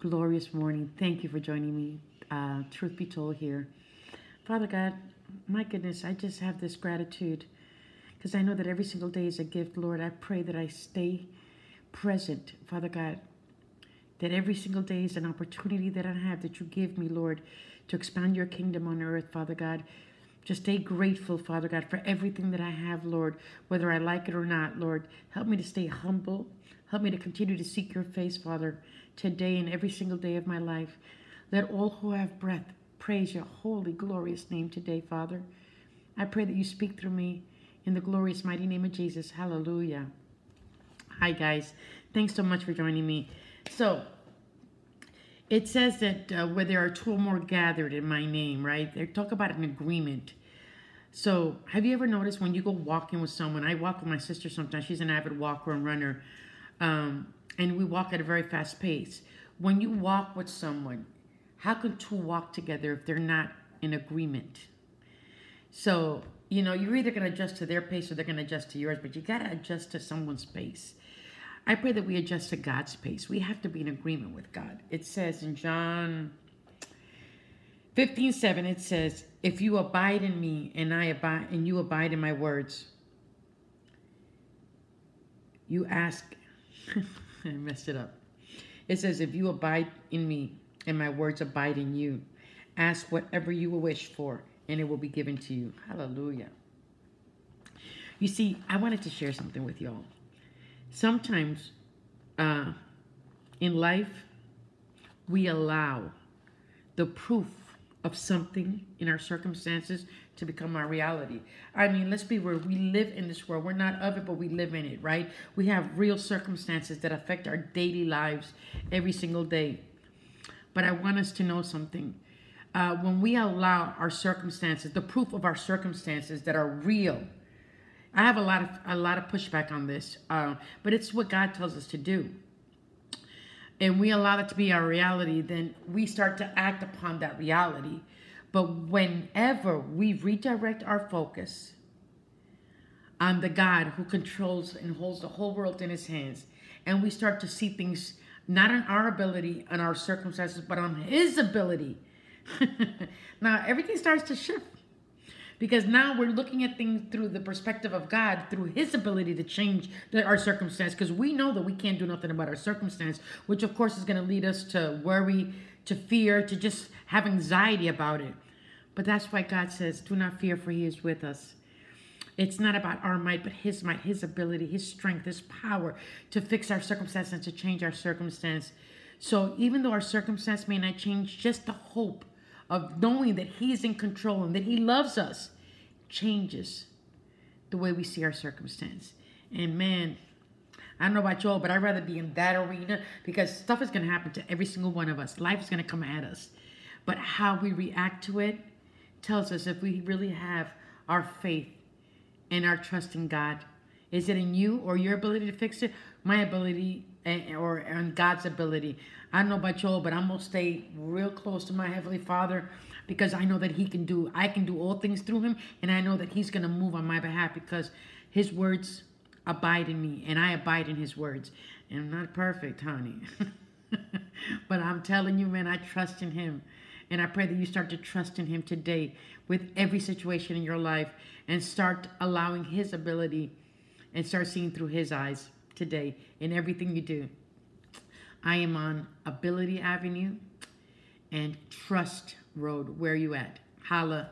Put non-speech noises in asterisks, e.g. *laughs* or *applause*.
glorious morning. Thank you for joining me. Uh, truth be told, here. Father God, my goodness, I just have this gratitude because I know that every single day is a gift, Lord. I pray that I stay present, Father God, that every single day is an opportunity that I have that you give me, Lord, to expand your kingdom on earth, Father God. Just stay grateful, Father God, for everything that I have, Lord, whether I like it or not, Lord. Help me to stay humble. Help me to continue to seek your face, Father, today and every single day of my life. Let all who have breath praise your holy, glorious name today, Father. I pray that you speak through me in the glorious, mighty name of Jesus. Hallelujah. Hi, guys. Thanks so much for joining me. So, it says that uh, where there are two or more gathered in my name, right? They talk about an agreement. So, have you ever noticed when you go walking with someone? I walk with my sister sometimes. She's an avid walker and runner. Um, and we walk at a very fast pace. When you walk with someone, how can two walk together if they're not in agreement? So, you know, you're either going to adjust to their pace or they're going to adjust to yours, but you got to adjust to someone's pace. I pray that we adjust to God's pace. We have to be in agreement with God. It says in John 15, 7, it says, If you abide in me and I abide and you abide in my words, you ask *laughs* I messed it up. It says, If you abide in me and my words abide in you, ask whatever you will wish for, and it will be given to you. Hallelujah. You see, I wanted to share something with y'all. Sometimes uh, in life, we allow the proof of something in our circumstances to become our reality. I mean, let's be real. We live in this world. We're not of it, but we live in it, right? We have real circumstances that affect our daily lives every single day. But I want us to know something. Uh, when we allow our circumstances, the proof of our circumstances that are real, I have a lot of a lot of pushback on this, uh, but it's what God tells us to do. And we allow that to be our reality, then we start to act upon that reality. But whenever we redirect our focus on the God who controls and holds the whole world in his hands, and we start to see things not on our ability and our circumstances, but on his ability, *laughs* now everything starts to shift. Because now we're looking at things through the perspective of God, through His ability to change the, our circumstance. Because we know that we can't do nothing about our circumstance, which of course is going to lead us to worry, to fear, to just have anxiety about it. But that's why God says, Do not fear, for He is with us. It's not about our might, but His might, His ability, His strength, His power to fix our circumstance and to change our circumstance. So even though our circumstance may not change, just the hope of knowing that He's in control and that He loves us changes the way we see our circumstance. And man, I don't know about y'all, but I'd rather be in that arena because stuff is going to happen to every single one of us. Life is going to come at us. But how we react to it tells us if we really have our faith and our trust in God. Is it in you or your ability to fix it? My ability and, or on God's ability. I don't know about y'all, but I'm gonna stay real close to my heavenly Father because I know that He can do. I can do all things through Him, and I know that He's gonna move on my behalf because His words abide in me, and I abide in His words. And I'm not perfect, honey, *laughs* but I'm telling you, man, I trust in Him. And I pray that you start to trust in Him today with every situation in your life and start allowing His ability and start seeing through His eyes today in everything you do. I am on Ability Avenue and Trust Road. Where you at? Holla